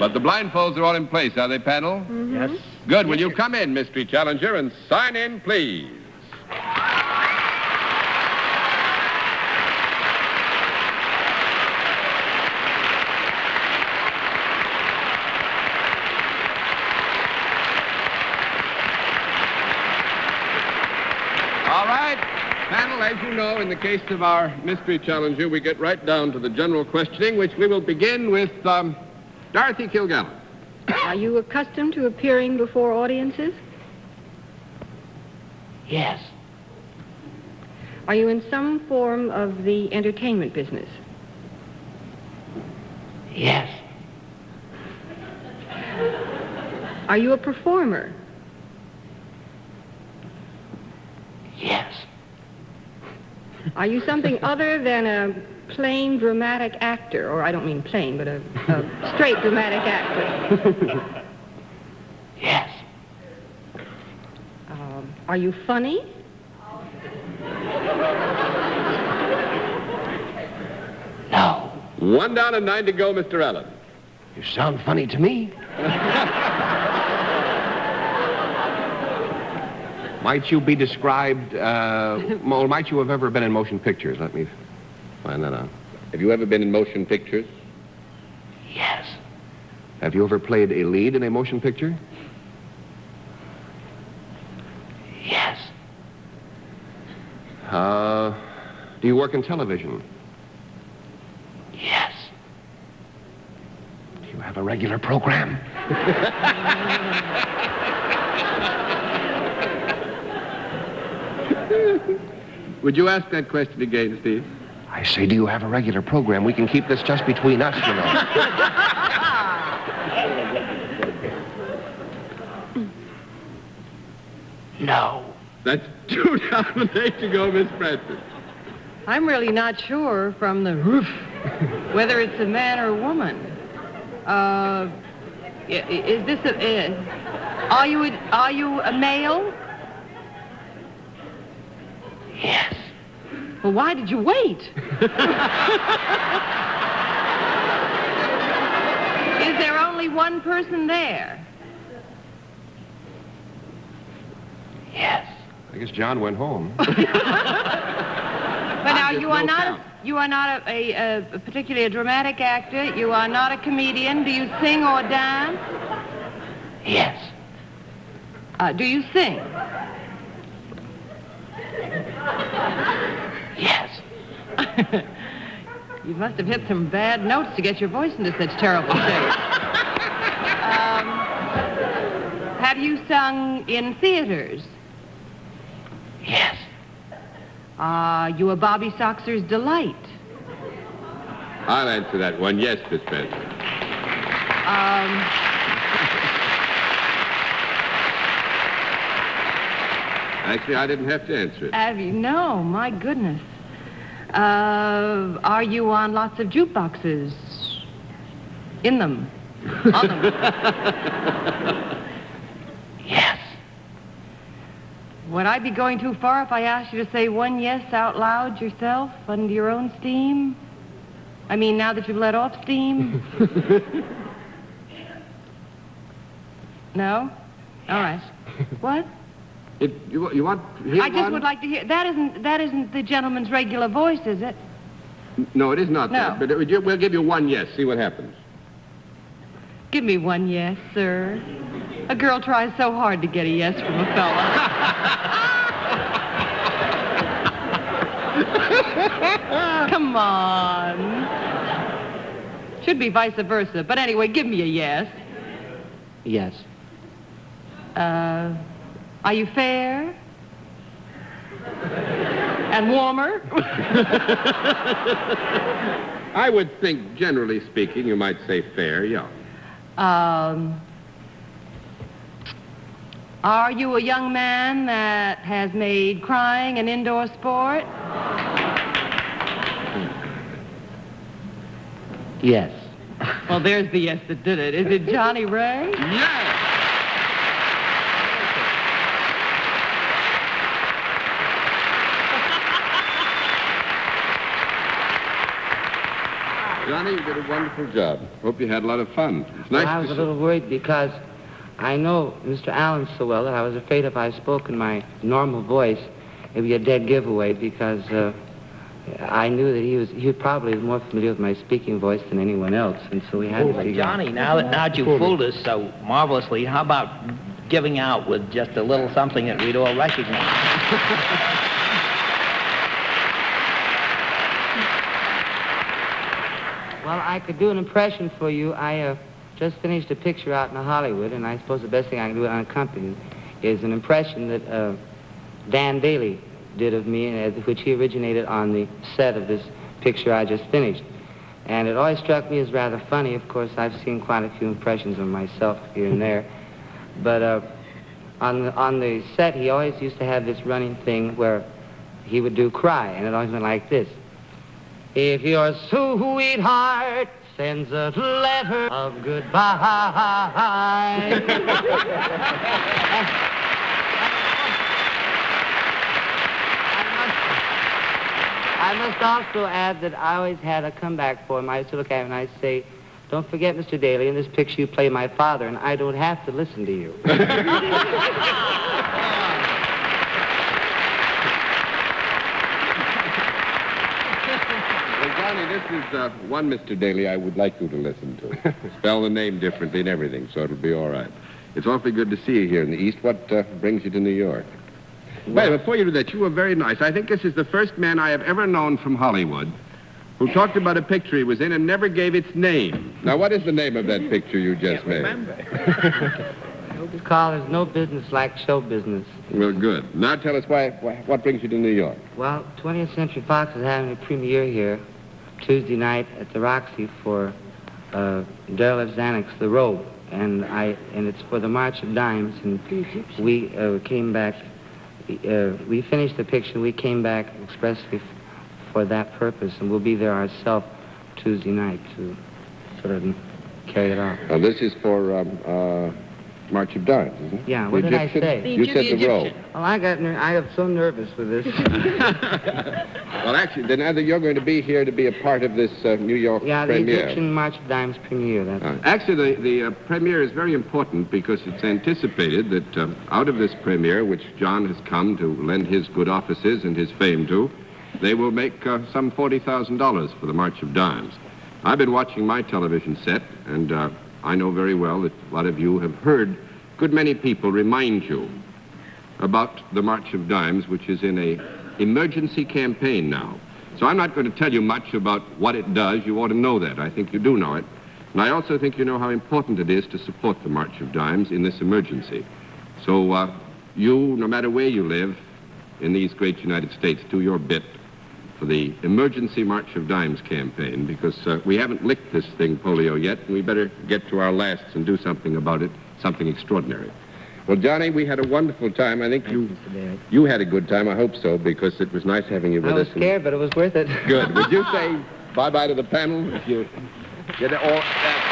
But the blindfolds are all in place, are they, panel? Yes. Good. Will you come in, mystery challenger, and sign in, please? All right. Panel, as you know, in the case of our mystery challenger, we get right down to the general questioning, which we will begin with um, Dorothy Kilgallen. Are you accustomed to appearing before audiences? Yes. Are you in some form of the entertainment business? Yes. Are you a performer? Yes. Are you something other than a plain dramatic actor? Or I don't mean plain, but a, a straight dramatic actor. Yes. Um, are you funny? No. One down and nine to go, Mr. Allen. You sound funny to me. Might you be described, uh, or might you have ever been in motion pictures? Let me find that out. Have you ever been in motion pictures? Yes. Have you ever played a lead in a motion picture? Yes. Uh, do you work in television? Yes. Do you have a regular program? Would you ask that question again, Steve? I say, do you have a regular program? We can keep this just between us, you know. No. That's two down and eight to go, Miss Francis. I'm really not sure from the roof whether it's a man or a woman. Uh, i- i- is this a? Uh, are you a, are you a male? Yes. Well, why did you wait? Is there only one person there? Yes. I guess John went home. But now you are no not count. a, you are not a, a, a particularly a dramatic actor. You are not a comedian. Do you sing or dance? Yes. Uh, do you sing? Yes. You must have hit some bad notes to get your voice into such terrible shape. um, have you sung in theaters? Yes. Are you a Bobby Soxer's delight? I'll answer that one. Yes, Miss Benson. Um, Actually, I didn't have to answer it. have you? No, my goodness. Uh, are you on lots of jukeboxes? In them? On them? Yes. Would I be going too far if I asked you to say one yes out loud yourself under your own steam? I mean, now that you've let off steam? no? All right. What? It, you, you want to hear I just one? would like to hear. That isn't that isn't the gentleman's regular voice, is it? No, it is not No. that. But it, we'll give you one yes. See what happens. Give me one yes, sir. A girl tries so hard to get a yes from a fella. Come on. Should be vice versa. But anyway, give me a yes. Yes. Uh, are you fair? And warmer? I would think, generally speaking, you might say fair, yeah. Um, are you a young man that has made crying an indoor sport? Yes. Well, there's the yes that did it. Is it Johnnie Ray? Yes! Johnnie, you did a wonderful job. Hope you had a lot of fun. It's nice Well, I was to a see- little worried because I know Mr. Allen so well that I was afraid if I spoke in my normal voice, it'd be a dead giveaway because uh, I knew that he was he probably was more familiar with my speaking voice than anyone else, and so we had to Well, figure out- Johnnie, now that now that you fooled us so marvelously, how about giving out with just a little something that we'd all recognize? Well, I could do an impression for you. I uh, just finished a picture out in Hollywood, and I suppose the best thing I can do unaccompanied is an impression that uh, Dan Dailey did of me, uh, which he originated on the set of this picture I just finished. And it always struck me as rather funny. Of course, I've seen quite a few impressions of myself here and there. But uh, on, the, on the set, he always used to have this running thing where he would do cry, and it always went like this. If your sweetheart heart sends a letter of goodbye. I must also add that I always had a comeback for him. I used to look at him and I'd say, don't forget, Mr. Dailey, in this picture you play my father, and I don't have to listen to you. Well, Johnnie, this is uh, one Mr. Daly I would like you to listen to. Spell the name differently and everything, so it'll be all right. It's awfully good to see you here in the East. What uh, brings you to New York? Wait, before you do that, you were very nice. I think this is the first man I have ever known from Hollywood who talked about a picture he was in and never gave its name. Now, what is the name of that picture you just made? Remember. Carl, there's no business like show business. Well, good. Now tell us why, why what brings you to New York. Well, 20th Century Fox is having a premiere here Tuesday night at the Roxy for uh, Darryl F. Zanuck's The Robe, and I and it's for the March of Dimes, and we uh, came back. Uh, we finished the picture. We came back expressly for that purpose, and we'll be there ourselves Tuesday night to sort of carry it off. Now, this is for um, uh, March of Dimes, isn't it? Yeah, what The did I Egyptian? say? You said the robe. Well, I got. ner- I am so nervous with this. Well, actually, then either you're going to be here to be a part of this uh, New York yeah, the. Egyptian March of Dimes premiere. That's Uh, actually, the, the uh, premiere is very important because it's anticipated that um, out of this premiere, which John has come to lend his good offices and his fame to, they will make uh, some $40,000 for the March of Dimes. I've been watching my television set, and uh, I know very well that a lot of you have heard good many people remind you about the March of Dimes, which is in a emergency campaign now. So I'm not going to tell you much about what it does. You ought to know that. I think you do know it. And I also think you know how important it is to support the March of Dimes in this emergency. So uh, you, no matter where you live in these great United States, do your bit for the emergency March of Dimes campaign because uh, we haven't licked this thing, polio, yet, and we better get to our lasts and do something about it, something extraordinary. Well, Johnnie, we had a wonderful time. I think you you had a good time. I hope so because it was nice having you with us. I was us. scared, but it was worth it. Good. Would you say bye-bye to the panel if you did it all?